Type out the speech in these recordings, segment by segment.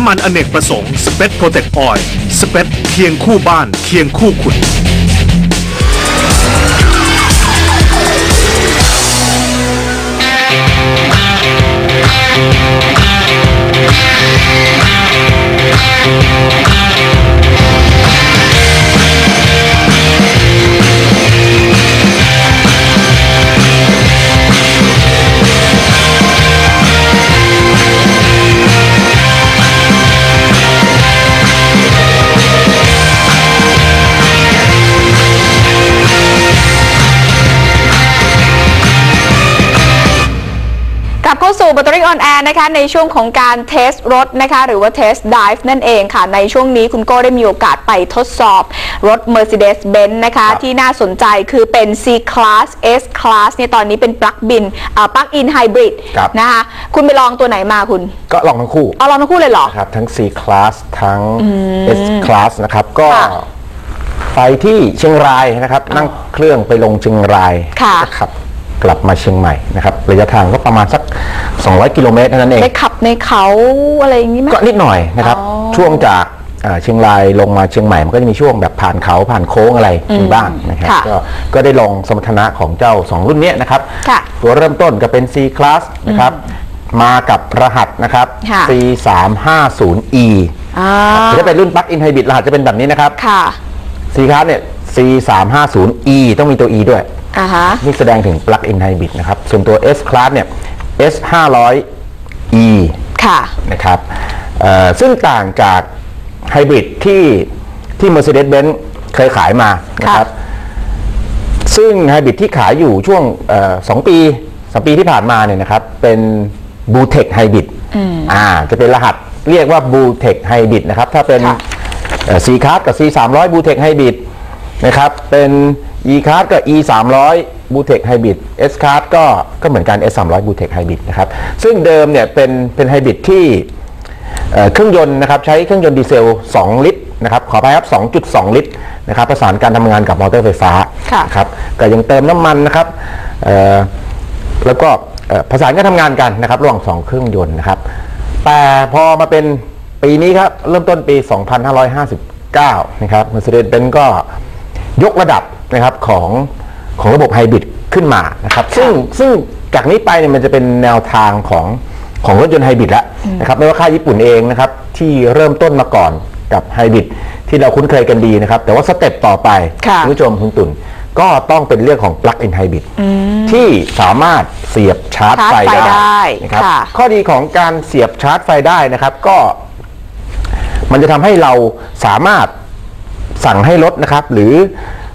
น้ำมันอเนกประสงค์สเปซโปรเทคออยล์สเปซเคียงคู่บ้าน เคียงคู่คุณก Battery on Air นะคะในช่วงของการเทสรถนะคะหรือว่า Test Drive นั่นเองค่ะ ในช่วงนี้คุณโก้ได้มีโอกาสไปทดสอบรถ Mercedes-Benz นะคะครับที่น่าสนใจคือเป็น C Class S Class เนี่ยตอนนี้เป็นปลั๊กบินปลั๊กอินไฮบริดครับนะคะคุณไปลองตัวไหนมาคุณ ก็ลองทั้งคู่เอาลองทั้งคู่เลยเหรอนะครับทั้ง C class ทั้ง S class นะครับก็ค่ะไปที่เชียงรายนะครับ นั่งเครื่องไปลงเชียงรายค่ะก็ขับ กลับมาเชียงใหม่นะครับระยะทางก็ประมาณสัก 200 กิโลเมตรเท่านั้นเองไปขับในเขาอะไรอย่างนี้ไหม ก็นิดหน่อยนะครับ อ๋อช่วงจากอ่าเชียงรายลงมาเชียงใหม่มันก็จะมีช่วงแบบผ่านเขาผ่านโค้งอะไรมีบ้างนะครับค่ะก็ก็ได้ลองสมรรถนะของเจ้า 2 รุ่นเนี้ยนะครับ ค่ะตัวเริ่มต้นก็เป็น C class นะครับมากับรหัสนะครับ ค่ะ C 3 5 0 E อ่าจะเป็นรุ่นปลั๊กอินไฮบริดรหัสจะเป็นแบบนี้นะครับ ค่ะ C class เนี่ย C 3 5 0 E ต้องมีตัว E ด้วย อ่าฮะนี่แสดงถึงปลั๊กอินไฮบริดนะครับ ส่วนตัว S class เนี่ย S 500 E ค่ะนะครับเอ่อซึ่งต่างจากไฮบริดที่ที่ Mercedes-Benz เคยขายมานะครับ ซึ่งไฮบริดที่ขายอยู่ช่วงเอ่อสองปีสองปีที่ผ่านมาเนี่ยนะครับ เป็นบูเทคไฮบริดอ่าจะเป็นรหัสเรียกว่าบูเทคไฮบริดนะครับ ถ้าเป็นค่ะซีคาร์ดกับ C 3 0 0บูเทคไฮบริดนะครับ เป็น E คาร์ดกับ E 3 0 0บูเทคไฮบริด S คาร์ดก็ก็เหมือนกัน S 3 0 0บูเทคไฮบริดนะครับ ซึ่งเดิมเนี่ยเป็นเป็นไฮบริดที่เอ่อเครื่องยนต์นะครับใช้เครื่องยนต์ดีเซล 2 ลิตรนะครับขอไปครับ 2.2 ลิตรนะครับประสานการทำงานกับมอเตอร์ไฟฟ้าค่ะนะครับก็ยังเติมน้ำมันนะครับเอ่อแล้วก็เอ่อประสานการทำงานกันนะครับระหว่างสองเครื่องยนต์นะครับ แต่พอมาเป็นปีนี้ครับ เริ่มต้นปี 2559 นะครับ Mercedes-Benz ก็ยกระดับ นะครับของของระบบไฮบริดขึ้นมานะครับซึ่งซึ่งจากนี้ไปเนี่ยมันจะเป็นแนวทางของของรถยนต์ไฮบริดแล้วนะครับไม่ว่าค่ายญี่ปุ่นเองนะครับที่เริ่มต้นมาก่อนกับไฮบริดที่เราคุ้นเคยกันดีนะครับ แต่ว่าสเต็ปต่อไปค่ะณผู้ชมคุณตุ่นก็ต้องเป็นเรื่องของ Plug-in Hybrid ที่สามารถเสียบชาร์จชาร์จไฟไฟได้ได้นะครับค่ะข้อดีของการเสียบชาร์จไฟได้นะครับ ก็ มันจะทำให้เราสามารถสั่งให้รถนะครับ หรือ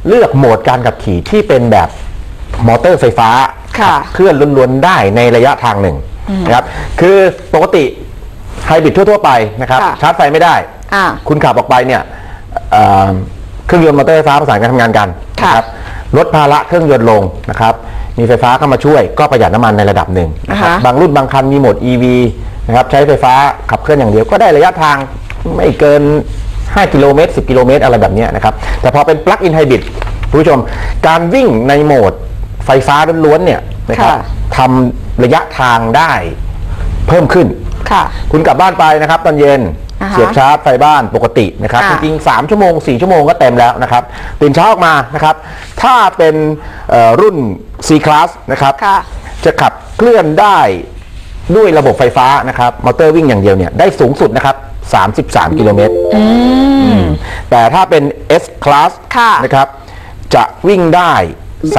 เลือกโหมดการขับขี่ที่เป็นแบบมอเตอร์ไฟฟ้าค่ะขับเคลื่อนล้วนๆได้ในระยะทางหนึ่งนะครับคือปกติไฮบริดทั่ว ๆ ไปนะครับค่ะชาร์จไฟไม่ได้อ่าคุณขับออกไปเนี่ยเอ่อเครื่องยนต์มอเตอร์ไฟฟ้าประสานการทำงานกันค่ะนะครับลดภาระเครื่องยนต์ลงนะครับมีไฟฟ้าเข้ามาช่วยก็ประหยัดน้ำมันในระดับหนึ่งนะครับอ่าฮะบางรุ่นบางคันมีโหมด EV นะครับใช้ไฟฟ้าขับเคลื่อนอย่างเดียวก็ได้ระยะทางไม่เกิน 5 กิโลเมตร 10 กิโลเมตรอะไรแบบเนี้ยนะครับ แต่พอเป็นปลั๊กอินไฮบริดคุณผู้ชม การวิ่งในโหมดไฟฟ้าล้วนๆเนี่ยนะครับค่ะทำระยะทางได้เพิ่มขึ้นค่ะ คุณกลับบ้านไปนะครับ ตอนเย็นอ่าฮะเสียบชาร์จไฟบ้านปกตินะครับอ่าจริงๆ3ชั่วโมง 4 ชั่วโมงก็เต็มแล้วนะครับตื่นเช้าออกมานะครับ ถ้าเป็นเอ่อรุ่น C Class นะครับค่ะจะขับเคลื่อนได้ด้วยระบบไฟฟ้านะครับมอเตอร์วิ่งอย่างเดียวเนี่ยได้สูงสุดนะครับ 33 กิโลเมตรแต่ถ้าเป็น S Class ค่ะนะครับ จะวิ่งได้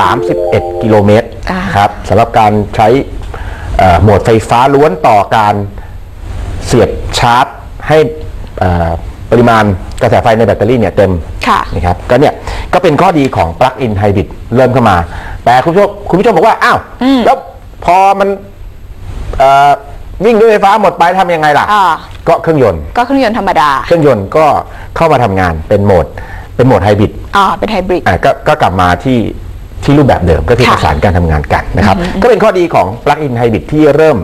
31 กิโลเมตรอ่าครับสำหรับการใช้เอ่อโหมดไฟฟ้าล้วนต่อการเสียบชาร์จ ให้เอ่อปริมาณกระแสไฟในแบตเตอรี่เนี่ยเต็มค่ะนะครับก็เนี่ยก็เป็นข้อดีของ Plug-in Hybrid เริ่มเข้ามา แต่คุณผู้ชมคุณผู้ชมบอกว่า อ้าว แล้วพอมันเอ่อ วิ่งด้วยไฟฟ้าหมดไปทำยังไงล่ะ อ่าก็เครื่องยนต์ ก็เครื่องยนต์ธรรมดาเครื่องยนต์ก็เข้ามาทำงานเป็นโหมด เป็นโหมดไฮบริด อ่าเป็นไฮบริด อะก็ก็กลับมาที่ที่รูปแบบเดิมก็คือค่ะประสานการทำงานกันนะครับ ก็เป็นข้อดีของ Plug-in Hybrid ที่เริ่ม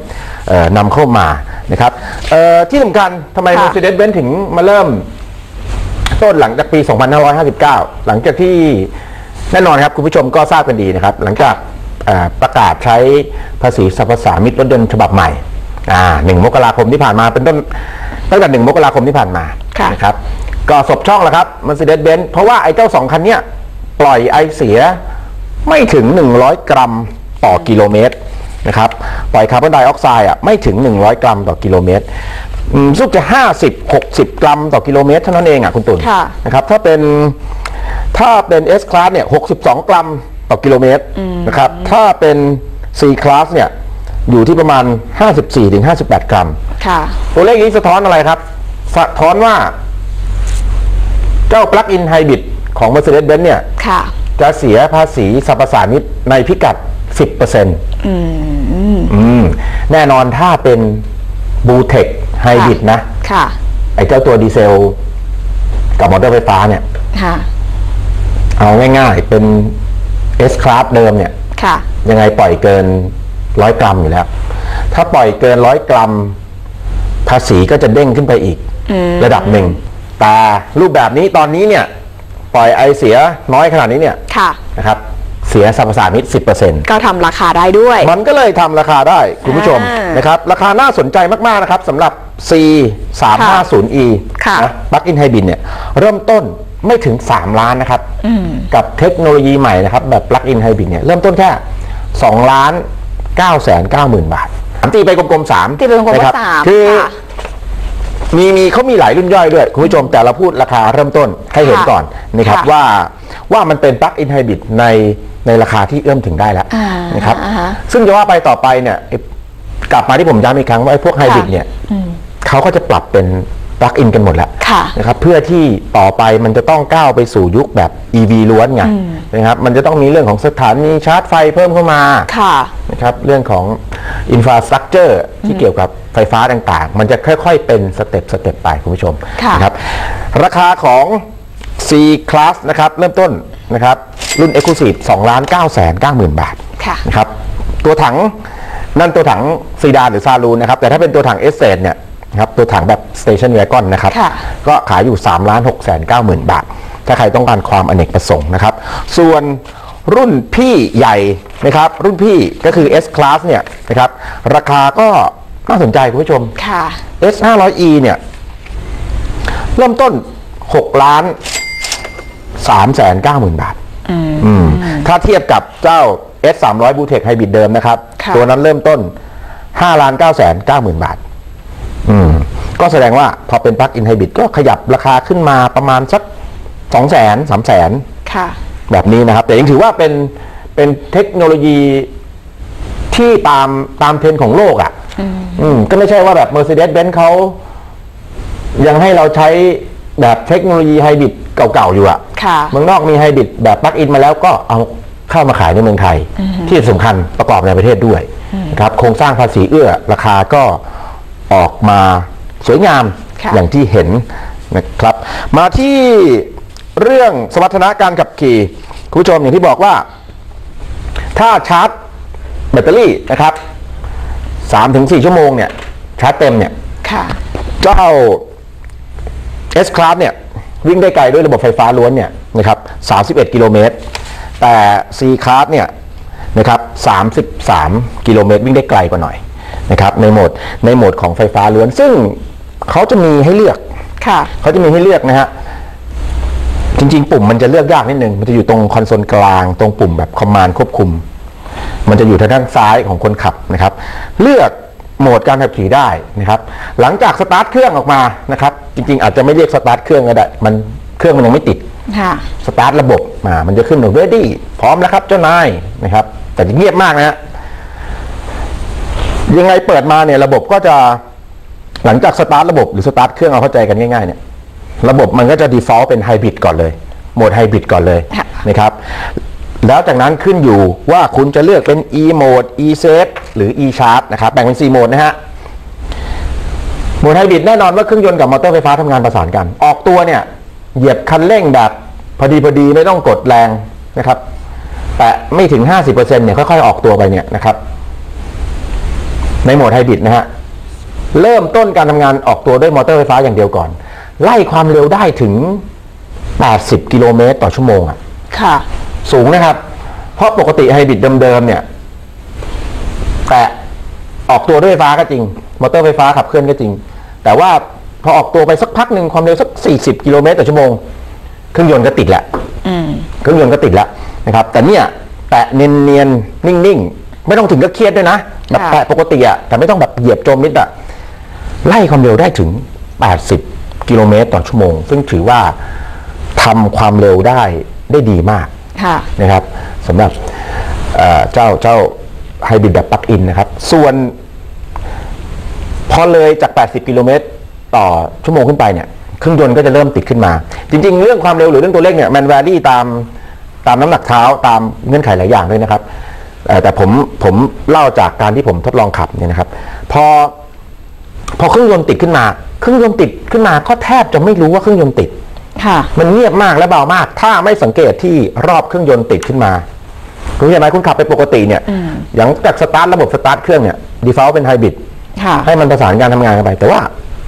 เอ่อนำเข้ามานะครับเอ่อที่สำคัญทำไม ค่ะ Mercedes-Benz ถึงมาเริ่ม ต้นหลังจากปี 2559 หลังจากที่แน่นอนครับ คุณผู้ชมก็ทราบกันดีนะครับ หลังจากเอ่อประกาศใช้ภาษีสรรพสามิตรถยนต์ฉบับใหม่ อ่าหนึ่งมกราคมที่ผ่านมาเป็นต้นตั้งแต่หนึ่งมกราคมที่ผ่านมาค่ะ นะครับก็ศพช่องแล้วครับ Mercedes-Benz เพราะว่าไอ้เจ้าสองคันเนี้ยปล่อยไอเสียไม่ถึง 100 กรัมต่อกิโลเมตรนะครับปล่อยคาร์บอนไดออกไซด์อะไม่ถึง 100 กรัมต่อกิโลเมตรอืมสุกจะ 50 60 กรัมต่อกิโลเมตรเท่านั้นเองอะคุณตุลค่ะ นะครับถ้าเป็นถ้าเป็น S Class เนี่ย62 กรัมต่อกิโลเมตรนะครับถ้าเป็น C Class เนี่ย อยู่ที่ประมาณ 54-58 กรัม ค่ะ ตัวเลขนี้สะท้อนอะไรครับ สะท้อนว่า เจ้า Plug-in Hybrid ของ Mercedes-Benz เนี่ย ค่ะ จะเสียภาษีสรรพสามิตในพิกัด 10%อืมแน่นอนถ้าเป็น b l u t e c h Hybrid นะ ค่ะ ไอ้เจ้าตัวดีเซล กับมอเตอร์ไฟฟ้าเนี่ย ค่ะ เอาง่ายๆ เป็น S Class เดิมเนี่ย ค่ะ ยังไงปล่อยเกิน ร้อยกรัมอยู่แล้ว ถ้าปล่อยเกินร้อยกรัม ภาษีก็จะเด้งขึ้นไปอีกระดับหนึ่ง แต่รูปแบบนี้ตอนนี้เนี่ย ปล่อยไอเสียน้อยขนาดนี้เนี่ยค่ะนะครับ เสียสรรพสามิตสิบเปอร์เซ็นต์ก็ทำราคาได้ด้วย มันก็เลยทำราคาได้คุณผู้ชมอ่านนะครับ ราคาน่าสนใจมาก ๆ นะครับสำหรับ C 3 5 0 E ค่ะนะปลั๊กอินไฮบริดเนี่ย เริ่มต้นไม่ถึง 3 ล้านนะครับ กับเทคโนโลยีใหม่นะครับ แบบปลั๊กอินไฮบริดเนี่ย เริ่มต้นแค่ 2 ล้าน 9แสน9หมื่นบาทตีไปกลมๆ3ตีไปกลมๆว่านะครับสามคือค่ะมีมีเขามีหลายรุ่นย่อยด้วย คุณผู้ชมแต่เราพูดราคาเริ่มต้นให้เห็นค่ะก่อนนะครับค่ะว่าว่ามันเป็นปลั๊กอินไฮบริดในในราคาที่เอื้อมถึงได้แล้วอ่านะครับอ่าฮะซึ่งจะว่าไปต่อไปเนี่ยไอ้กลับมาที่ผมย้ำอีกครั้งว่าไอ้พวกไฮบริดเนี่ยเขาก็จะปรับเป็น ปลั๊กอินกันหมดแล้วค่ะนะครับเพื่อที่ต่อไปมันจะต้องก้าวไปสู่ยุคแบบ EV ล้วนไงนะครับมันจะต้องมีเรื่องของสถานีชาร์จไฟเพิ่มเข้ามาค่ะนะครับเรื่องของ infrastructure ที่เกี่ยวกับไฟฟ้าต่างๆ มันจะค่อยๆ เป็น step step ไปคุณผู้ชมค่ะนะครับราคาของ C Class นะครับเริ่มต้นนะครับรุ่น Exclusive 2ล้าน9แสน9หมื่นบาทค่ะนะครับตัวถังนั่นตัวถังซีดานหรือซาลูนนะครับแต่ถ้าเป็นตัวถัง estate เนี่ยนะ ครับตัวถังแบบสเตชัน w วกอนนะครับค่ะก็ขายอยู่3ล้าน6แสน9หมื่นบาท ถ้าใครต้องการความอเนกประสงค์นะครับ ส่วนรุ่นพี่ใหญ่นะครับ รุ่นพี่ก็คือ S Class เนี่ยนะครับราคาก็น่าสนใจคุณผู้ชมค่ะ S 5 0 0 E เนี่ยเริ่มต้น 6 ล้าน3แสน9หมื่นบาทอืมถ้าเทียบกับเจ้า S 3 0 0 b l u t e c h Hybrid เดิมนะครับค่ะตัวนั้นเริ่มต้น5ล้าน9แสน9หมื่นบาท อืมก็แสดงว่าพอเป็นปลั๊กอินไฮบริดก็ขยับราคาขึ้นมาประมาณสัก2แสน3แสนค่ะ แบบนี้นะครับ แต่ยังถือว่าเป็นเป็นเทคโนโลยีที่ตามตามเทรนด์ของโลกอะ่ะ อืมก็ไม่ใช่ว่าแบบ Mercedes-Benz เขายังให้เราใช้แบบเทคโนโลยีไฮบริดเก่าๆอยู่อะค่ะ เมืองนอกมีไฮบริดแบบปลั๊กอินมาแล้วก็เอาเข้ามาขายในเมืองไทย ที่สำคัญประกอบในประเทศด้วยนะครับ โครงสร้างภาษีเอื้อราคาก็ ออกมาสวยงามค่ะอย่างที่เห็นนะครับ มาที่เรื่องสมรรถนะการขับขี่คุณผู้ชมอย่างที่บอกว่า ถ้าชาร์จแบตเตอรี่นะครับ3-4ชั่วโมงเนี่ยชาร์จเต็มเนี่ยค่ะเจ้า S Class เนี่ยวิ่งได้ไกลด้วยระบบไฟฟ้าล้วนเนี่ยนะครับ31 กิโลเมตร แต่ C Class เนี่ยนะครับ33 กิโลเมตรวิ่งได้ไกลกว่าหน่อย นะครับในโหมดในโหมดของไฟฟ้าล้วน ซึ่งเขาจะมีให้เลือกค่ะเขาจะมีให้เลือกนะฮะจริง ๆ ปุ่มมันจะเลือกยากนิดนึงมันจะอยู่ตรงคอนโซลกลาง ตรงปุ่มแบบคอมมานด์ควบคุม มันจะอยู่ทางด้านซ้ายของคนขับนะครับ เลือกโหมดการขับขี่ได้นะครับ หลังจากสตาร์ทเครื่องออกมานะครับ จริง ๆ อาจจะไม่เรียกสตาร์ทเครื่องก็ได้มันเครื่องมันยังไม่ติดค่ะสตาร์ทระบบมามันจะขึ้นหนู ready พร้อมแล้วครับเจ้านายนะครับ แต่จะเงียบมากนะฮะ ยังไงเปิดมาเนี่ยระบบก็จะหลังจากสตาร์ทระบบหรือสตาร์ทเครื่องเอาเข้าใจกันง่ายๆเนี่ยระบบมันก็จะ default เป็นไฮบริดก่อนเลยโหมดไฮบริดก่อนเลยค่ะนะครับแล้วจากนั้นขึ้นอยู่ว่าคุณจะเลือกเป็น e mode e save หรือ e charge นะครับแบ่งเป็น 4 โหมดนะฮะโหมดไฮบริดแน่นอนว่าเครื่องยนต์กับมอเตอร์ไฟฟ้าทำงานประสานกัน ออกตัวเนี่ยเหยียบคันเร่งแบบพอดีพอดีไม่ต้องกดแรงนะครับแต่ไม่ถึง 50%เนี่ยค่อยๆออกตัวไปเนี่ยนะครับ ในโหมดไฮบริดนะฮะเริ่มต้นการทำงานออกตัวด้วยมอเตอร์ไฟฟ้าอย่างเดียวก่อน ไล่ความเร็วได้ถึง 80 กิโลเมตรต่อชั่วโมงอะค่ะ สูงนะครับ เพราะปกติไฮบริดเดิมๆเนี่ย แต่ออกตัวด้วยไฟฟ้าก็จริง มอเตอร์ไฟฟ้าขับเคลื่อนก็จริง แต่ว่าพอออกตัวไปสักพักหนึ่งความเร็วสัก 40 กิโลเมตรต่อชั่วโมง เครื่องยนต์ก็ติดแล้วอืมเครื่องยนต์ก็ติดแล้วนะครับ แต่เนี่ย แตะเนียนๆนิ่งๆ ไม่ต้องถึงกับเครียดด้วยนะแบบค่ะแตะปกติอะแต่ไม่ต้องแบบเหยียบจมมิดอะไล่ความเร็วได้ถึง 80 กิโลเมตรต่อชั่วโมง ซึ่งถือว่าทำความเร็วได้ได้ดีมากค่ะนะครับสำหรับเอ่อเจ้าเจ้าไฮบริดแบบปลั๊กอินนะครับ ส่วนพอเลยจาก 80 กิโลเมตรต่อชั่วโมงขึ้นไปเนี่ยเครื่องยนต์ก็จะเริ่มติดขึ้นมา จริง ๆ เรื่องความเร็วหรือเรื่องตัวเลขเนี่ยมันแวรี่ตามตามน้ำหนักเท้าตามเงื่อนไขหลายอย่างด้วยนะครับเอ่อ แต่ผมผมเล่าจากการที่ผมทดลองขับเนี่ยนะครับ พอพอเครื่องยนต์ติดขึ้นมา เครื่องยนต์ติดขึ้นมาก็แทบจะไม่รู้ว่าเครื่องยนต์ติดค่ะมันเงียบมากและเบามาก ถ้าไม่สังเกตที่รอบเครื่องยนต์ติดขึ้นมาคุณเห็นไหมคุณขับไปปกติเนี่ย อย่างจากสตาร์ทระบบสตาร์ทเครื่องเนี่ย default เป็นไฮบริดค่ะให้มันประสานการทำงานกันไป แต่ว่า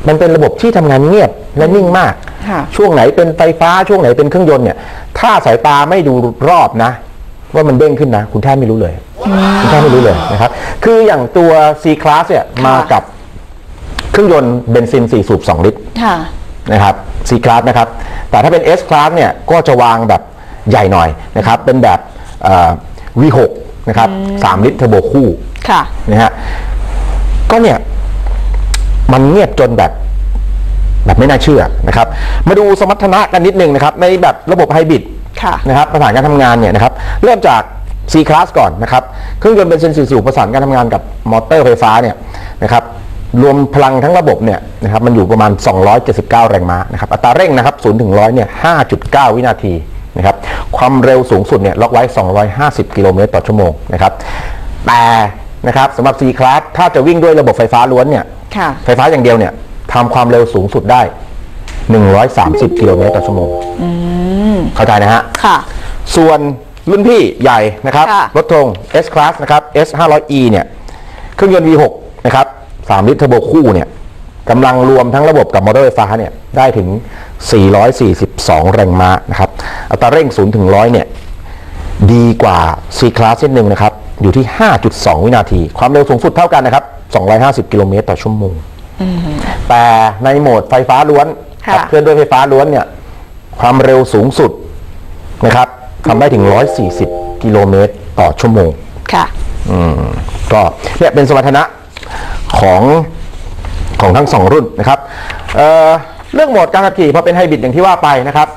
มันเป็นระบบที่ทำงานเงียบและนิ่งมากค่ะช่วงไหนเป็นไฟฟ้าช่วงไหนเป็นเครื่องยนต์เนี่ย ถ้าสายตาไม่ดูรอบนะ ว่ามันเด้งขึ้นนะ คุณแทบไม่รู้เลย คุณแทบไม่รู้เลยนะครับ คืออย่างตัว C Class เนี่ยมากับเครื่องยนต์เบนซิน 4 สูบ 2 ลิตรค่ะนะครับ C class นะครับ แต่ถ้าเป็น S class เนี่ยก็จะวางแบบใหญ่หน่อยนะครับ เป็นแบบเอ่อ V6 นะครับ 3 ลิตรเทอร์โบคู่ค่ะนะฮะก็เนี่ย มันเงียบจนแบบแบบไม่น่าเชื่อนะครับ มาดูสมรรถนะกันนิดนึงนะครับ ในแบบระบบไฮบริด ค่ะนะครับประสานการทำงานเนี่ยนะครับเริ่มจาก C class ก่อนนะครับเครื่องยนต์เป็นเซนสี่สูบประสานการทำงานกับมอเตอร์ไฟฟ้าเนี่ยนะครับรวมพลังทั้งระบบเนี่ยนะครับมันอยู่ประมาณ 279 แรงม้านะครับอัตราเร่งนะครับ0ถึง100เนี่ย5.9 วินาทีนะครับความเร็วสูงสุดเนี่ยล็อกไว้ 250 กิโลเมตรต่อชั่วโมงนะครับแต่นะครับสำหรับ C class ถ้าจะวิ่งด้วยระบบไฟฟ้าล้วนเนี่ยค่ะไฟฟ้าอย่างเดียวเนี่ยทำความเร็วสูงสุดได้ 130กิโลเมตรต่อชั่วโมงเข้าใจนะฮะค่ะ ส่วนรุ่นพี่ใหญ่นะครับค่ะรถทง S Class นะครับ S 5 0 0 E เนี่ยเครื่องยนต์ V6 นะครับ3ลิตรเทอร์โบคู่เนี่ยกำลังรวมทั้งระบบกับมอเตอร์ไฟฟ้าเนี่ยได้ถึง 442 แรงม้านะครับ อัตราเร่ง 0 ถึง 100 เนี่ยดีกว่า C Class เส้นหนึ่งนะครับ อยู่ที่ 5.2 วินาที ความเร็วสูงสุดเท่ากันนะครับ 250 กิโลเมตรต่อชั่วโมงแต่ในโหมดไฟฟ้าล้วนค่ะ ขับเคลื่อนด้วยไฟฟ้าล้วนเนี่ยความเร็วสูงสุดนะครับทำได้ถึง 140 กิโลเมตรต่อชั่วโมง ค่ะอืมก็เนี่ยเป็นสมรรถนะของของทั้งสองรุ่นนะครับเอ่อเรื่องโหมดการขับขี่พอเป็นไฮบริดอย่างที่ว่าไปนะครับ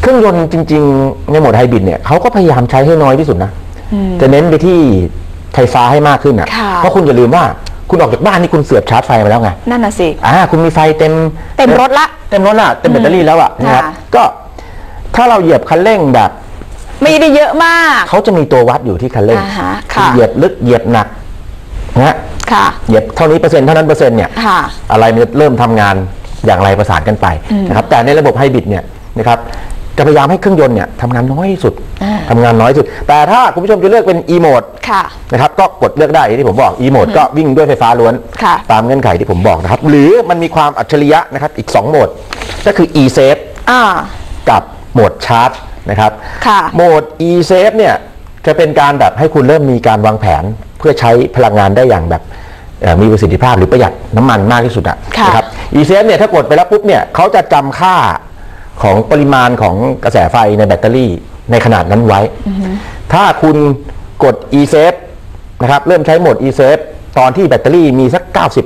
เครื่องยนต์จริง ๆ ในโหมดไฮบริดเนี่ยเขาก็พยายามใช้ให้น้อยที่สุดนะจะเน้นไปที่ไฟฟ้าให้มากขึ้นอะค่ะเพราะคุณอย่าลืมว่า คุณออกจากบ้านนี่คุณเสียบชาร์จไฟมาแล้วไงนั่นน่ะสิอ่าคุณมีไฟเต็มเต็มรถละ เต็มรถละเต็มแบตเตอรี่แล้วอะนะครับค่ะก็ถ้าเราเหยียบคันเร่งแบบไม่ได้เยอะมาก เขาจะมีตัววัดอยู่ที่คันเร่งอ่าฮะค่ะเหยียบลึกเหยียบหนักนะฮะค่ะเหยียบเท่านี้เปอร์เซ็นต์เท่านั้นเปอร์เซ็นต์เนี่ยค่ะอะไรมันจะเริ่มทำงานอย่างไรประสานกันไปนะครับแต่ในระบบไฮบริดเนี่ยนะครับ จะพยายามให้เครื่องยนต์เนี่ยทำงานน้อยที่สุดอ่าทำงานน้อยที่สุด แต่ถ้าคุณผู้ชมจะเลือกเป็น e mode ค่ะ นะครับก็กดเลือกได้อย่างที่ผมบอก e mode ก็วิ่งด้วยไฟฟ้าล้วน ค่ะ ตามเงื่อนไขที่ผมบอกนะครับ หรือมันมีความอัจฉริยะนะครับอีก 2 โหมด ก็คือ e save อ่า กับโหมดชาร์จนะครับค่ะ โหมด e save เนี่ยจะเป็นการแบบให้คุณเริ่มมีการวางแผนเพื่อใช้พลังงานได้อย่างแบบเอ่อมีประสิทธิภาพหรือประหยัดน้ำมันมากที่สุดอะค่ะ นะครับ e save เนี่ยถ้ากดไปแล้วปุ๊บเนี่ยเขาจะจำค่า ของปริมาณของกระแสไฟในแบตเตอรี่ในขนาดนั้นไว้ ถ้าคุณกด e save นะครับ เริ่มใช้โหมด e save ตอนที่แบตเตอรี่มีสัก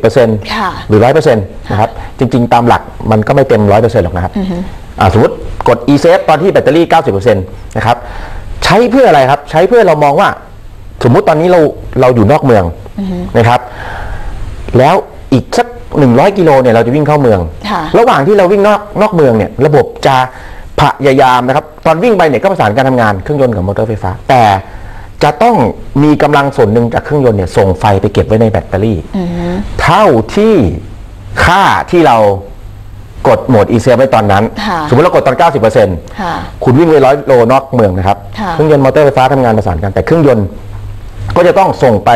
90%ค่ะหรือ 100%นะครับ จริง ๆ ตามหลักมันก็ไม่เต็ม 100%หรอกนะครับอ่าสมมติกด e-save ตอนที่แบตเตอรี่ 90%นะครับ ใช้เพื่ออะไรครับ ใช้เพื่อเรามองว่า สมมุติตอนนี้เราเราอยู่นอกเมืองนะครับ แล้วอีกสัก 100 กิโลเนี่ยเราจะวิ่งเข้าเมืองค่ะระหว่างที่เราวิ่งนอกนอกเมืองเนี่ยระบบจะพยายามนะครับ ตอนวิ่งไปเนี่ยก็ประสานการทำงานเครื่องยนต์กับมอเตอร์ไฟฟ้า แต่จะต้องมีกำลังส่วนหนึ่งจากเครื่องยนต์เนี่ยส่งไฟไปเก็บไว้ในแบตเตอรี่เท่าที่ค่าที่เรากดโหมด e ีเซไว้ตอนนั้นค่ะสมมติเรากดตอน 90%ค่ะคุณวิ่งไปร้อยโลนอกเมืองนะครับค่ะเครื่องยนต์มอเตอร์ไฟฟ้าทำงานประสานกันแต่เครื่องยนต์ก็จะต้องส่งไป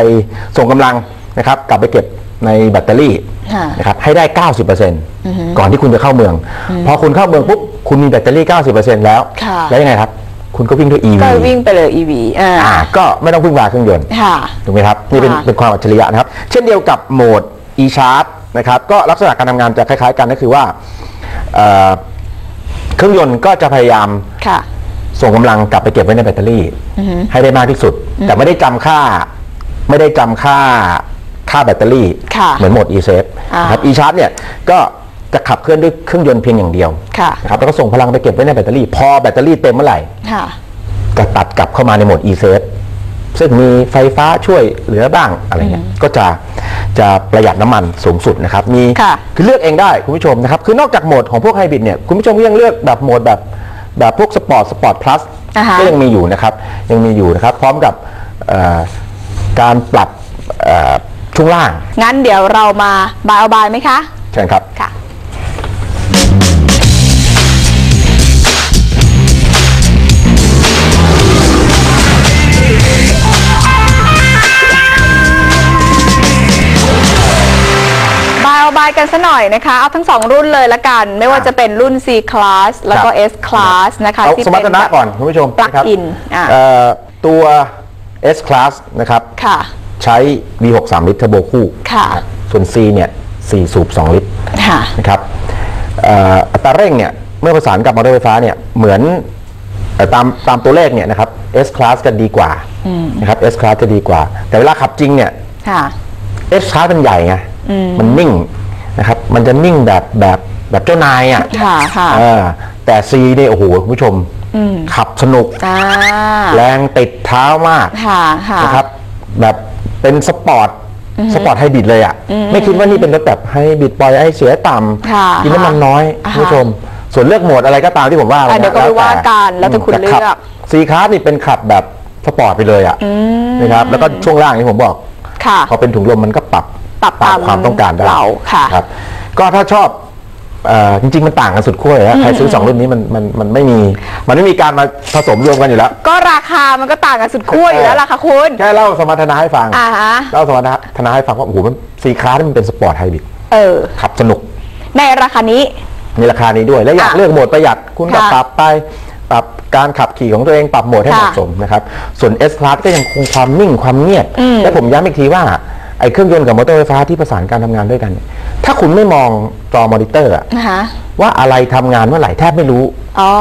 ส่งกำลังนะครับ กลับไปเก็บ ในแบตเตอรี่ค่ะนะครับให้ได้ 90%ก่อนที่คุณจะเข้าเมือง พอคุณเข้าเมืองปุ๊บคุณมีแบตเตอรี่ 90%แล้ว ค่ะ แล้วยังไงครับ คุณก็วิ่งด้วย EV ก็วิ่งไปเลย EV อ่า อ่าก็ไม่ต้องพึ่งพาเครื่องยนต์ ค่ะ ถูกไหมครับ นี่เป็นค่ะ เป็นความอัจฉริยะนะครับ เช่นเดียวกับโหมด e-charge นะครับ ก็ลักษณะการทำงานจะคล้าย ๆ กันก็คือว่าเอ่อเครื่องยนต์ก็จะพยายามค่ะ ส่งกำลังกลับไปเก็บไว้ในแบตเตอรี่ ให้ได้มากที่สุด แต่ไม่ได้จำค่า ไม่ได้จำค่า ค่าแบตเตอรี่ ค่ะเหมือนโหมด e-save อ่าน นะครับ e-charge เนี่ยก็จะขับเคลื่อนด้วยเครื่องยนต์เพียงอย่างเดียวค่ะนะครับแล้วก็ส่งพลังไปเก็บไว้ในแบตเตอรี่ พอแบตเตอรี่เต็มเมื่อไหร่ ค่ะ จะตัดกลับเข้ามาในโหมด e-save ซึ่งมีไฟฟ้าช่วยเหลือบ้างอะไรเงี้ยก็จะจะประหยัดน้ำมันสูงสุดนะครับ มีค่ะคือเลือกเองได้คุณผู้ชมนะครับ คือนอกจากโหมดของพวกไฮบริดเนี่ยคุณผู้ชมก็ยังเลือกแบบโหมดแบบแบบพวก sport sport plus อ่าฮะ ก็ยังมีอยู่นะครับยังมีอยู่นะครับ พร้อมกับเอ่อการปรับเอ่อ ช่วงล่าง งั้นเดี๋ยวเรามาบายเอาบายไหมคะ เชิญครับ ค่ะ บายเอาบายกันซะหน่อยนะคะ เอาทั้งสองรุ่นเลยละกัน ไม่ว่าจะเป็นรุ่น C Class แล้วก็ครับ S Class นะคะเอาที่สมรรถนะแบบก่อนคุณผู้ชม plug นะครับ in อ่าเอ่อตัว S Class นะครับ ค่ะ ใช้ V6 3 ลิตรเทอร์โบคู่ ค่ะนรับส่วน C เนี่ย4สูบ 2 ลิตรค่ะ นะครับเอ่ออัตราเร่งเนี่ยเมื่อประสานกับมอเตอร์ไฟฟ้าเนี่ยเหมือนเอ่อตามตามตัวเลขเนี่ยนะครับ S Class จะดีกว่านะครับ S Class จะดีกว่า แต่เวลาขับจริงเนี่ย ค่ะ S Class มันใหญ่ไงมันนิ่งนะครับมันจะนิ่งแบบแบบแบบเจ้านายอะค่ะ ค่ะ เออแต่ C เนี่ยโอ้โหคุณผู้ชมขับสนุก อ่าแรงติดเท้ามาก ค่ะ ค่ะ นะครับแบบ เป็นสปอร์ตสปอร์ตไฮบริดเลยอะ ไม่คิดว่านี่เป็นรถแบบไฮบริดปล่อยไอเสียต่ำค่ะกินน้ำมันน้อยอ่าคุณผู้ชม ส่วนเลือกโหมดอะไรก็ตามที่ผมว่าอะเดี๋ยวก็ไปว่ากันแล้วแต่คุณเลือกซีคาร์นี่เป็นขับแบบสปอร์ตไปเลยอะนะครับแล้วก็ช่วงล่างที่ผมบอกค่ะพอเป็นถุงลมมันก็ปรับปรับตามความต้องการได้เราค่ะรับก็ถ้าชอบเอ่อ จริง ๆ มันต่างกันสุดขั้วเลยนะใครซื้อสองรุ่นนี้มันมันมันไม่มี มันไม่มีการมาผสมรวมกันอยู่แล้ว ก็ราคามันก็ต่างกันสุดขั้วอยู่แล้วล่ะค่ะคุณ แค่เล่าสมรรถนะให้ฟังอ่าฮะ เล่าสมรรถนะให้ฟังว่าโอ้โหมันซีคาร์มันเป็นสปอร์ตไฮบริดเออ ขับสนุก ในราคานี้ ในราคานี้ด้วย และอยากค่ะเลือกโหมดประหยัดคุณก็ค่ะปรับไปปรับการขับขี่ของตัวเองปรับโหมดให้ค่ะเหมาะสมนะครับ ส่วน S Class ก็ยังคงความนิ่งความเงียบอืมและผมย้ำอีกทีว่า ไอ้เครื่องยนต์กับมอเตอร์ไฟฟ้าที่ประสานการทำงานด้วยกันเนี่ยถ้าคุณไม่มองจอมอนิเตอร์อะนะคะว่าอะไรทำงานเมื่อไหร่แทบไม่รู้อ๋อ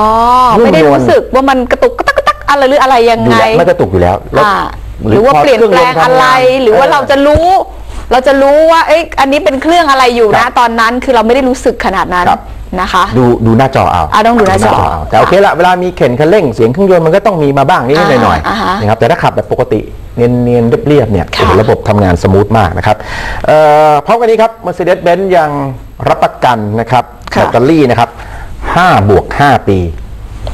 นุ่มไม่ได้นวลรู้สึกว่ามันกระตุกกระตักกระตักอะไรหรืออะไรยังอยู่ไงแล้วไม่กระตุกอยู่แล้วแล้วอ่าหรือว่าพอเปลี่ยนคงแปลยงนต์ทำอะไรนหรือว่าเราจะรู้ เราจะรู้ว่าเอ้ยอันนี้เป็นเครื่องอะไรอยู่ครันะบตอนนั้น คือเราไม่ได้รู้สึกขนาดนั้นครับ นะคะ ดูดูหน้าจอเอาอะต้องดูหน้าจอเแต่โอเคละเวลามีเข็นคันเร่งเสียงเครื่องยนต์มันก็ต้องมีมาบ้างนิดๆหน่อยอ่าฮะ ๆนะครับแต่ถ้าขับแบบปกติเนียนๆเรียบๆเนี่ยค่ะโอ้โหระบบทำงานสมูทมากนะครับเอ่อพร้อมกันนี้ครับ Mercedes-Benz ยังรับประกันนะครับค่ะแบตเตอรี่นะครับ5บวก5ปี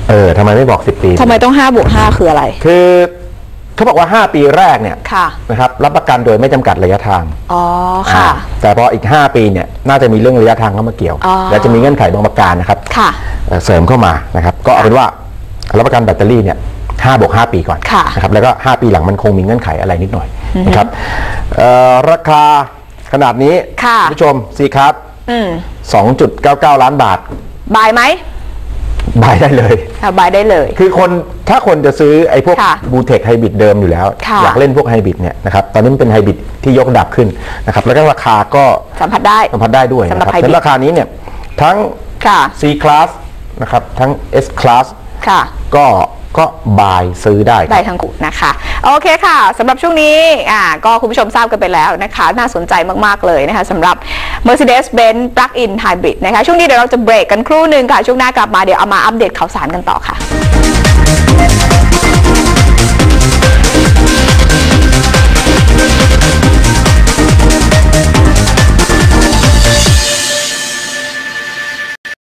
เออทำไมไม่บอก 10 ปี ทำไมต้อง 5 บวก 5 คืออะไร คือเขาบอกว่า 5 ปีแรกเนี่ยค่ะ นะครับรับประกันโดยไม่จำกัดระยะทาง อ๋อ ค่ะ อ่า แต่พออีก 5 ปีเนี่ยน่าจะมีเรื่องระยะทางเข้ามาเกี่ยว อ๋อ และจะมีเงื่อนไขบางประการนะครับค่ะ เอ่อเสริมเข้ามานะครับก็เอาเป็นว่ารับประกันแบตเตอรี่เนี่ย5บวก5ปีก่อนค่ะ นะครับแล้วก็ 5 ปีหลังมันคงมีเงื่อนไขอะไรนิดหน่อยนะครับเอ่อราคาขนาดนี้ค่ะ ณผู้ชมซีครับ อืม2.99 ล้านบาท บายไหม บายได้เลยอะบายได้เลย คือคนถ้าคนจะซื้อไอ้พวกค่ะบูเทคไฮบริดเดิมอยู่แล้ว ค่ะ อยากเล่นพวกไฮบริดเนี่ยนะครับตอนนี้มันเป็นไฮบริดที่ยกระดับขึ้นนะครับแล้วก็ราคาก็สัมผัสได้ สัมผัสได้ด้วยสำหนะรับครับไฮบริดแล้วราคานี้เนี่ยทั้ง ค่ะ C class นะครับทั้ง S class ค่ะ ก็ ก็บายซื้อได้ได้ทั้งคู่นะคะ โอเคค่ะสำหรับช่วงนี้อ่าก็คุณผู้ชมทราบกันไปแล้วนะคะ น่าสนใจมาก ๆ เลยนะคะสำหรับ Mercedes-Benz Plug-in Hybrid นะคะ ช่วงนี้เดี๋ยวเราจะเบรกกันครู่หนึ่งค่ะ ช่วงหน้ากลับมาเดี๋ยวเอามาอัปเดตข่าวสารกันต่อค่ะ